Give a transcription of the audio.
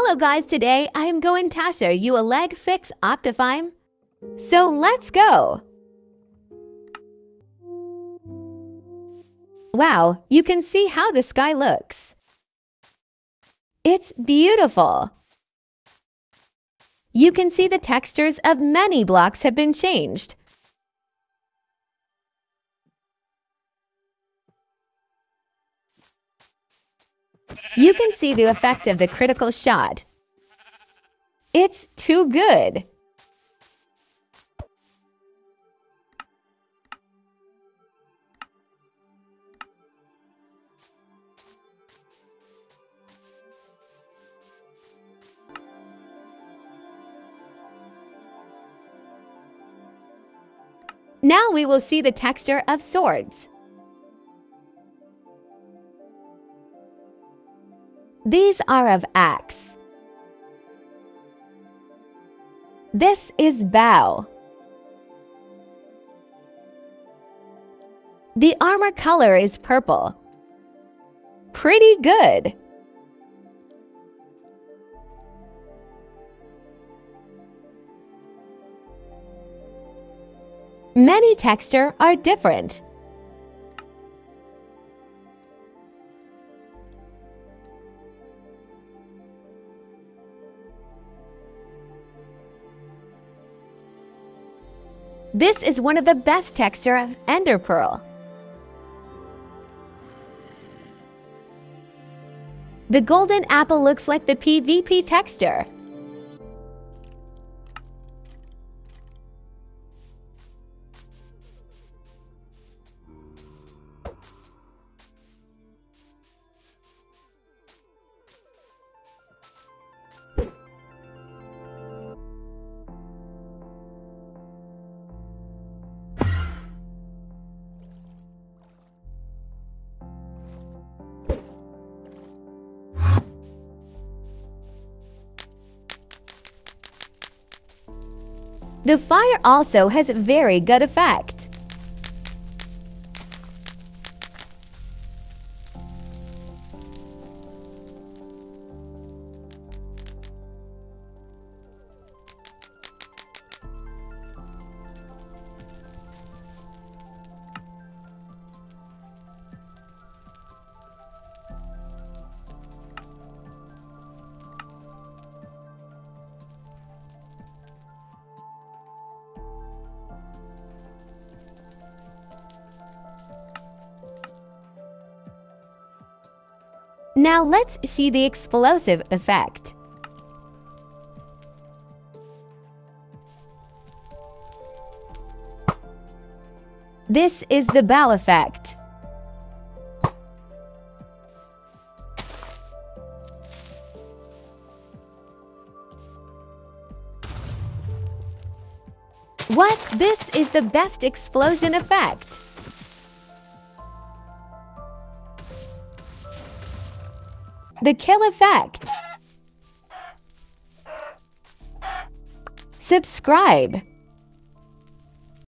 Hello guys, today I am going to show you a lag fix Optifine. So let's go! Wow, you can see how the sky looks. It's beautiful. You can see the textures of many blocks have been changed. You can see the effect of the critical shot. It's too good. Now we will see the texture of swords. These are of axe. This is bow. The armor color is purple. Pretty good. Many texture are different. This is one of the best texture of Ender Pearl. The golden apple looks like the PvP texture. The fire also has a very good effect. Now let's see the explosive effect. This is the bow effect. What? This is the best explosion effect. The kill effect. Subscribe.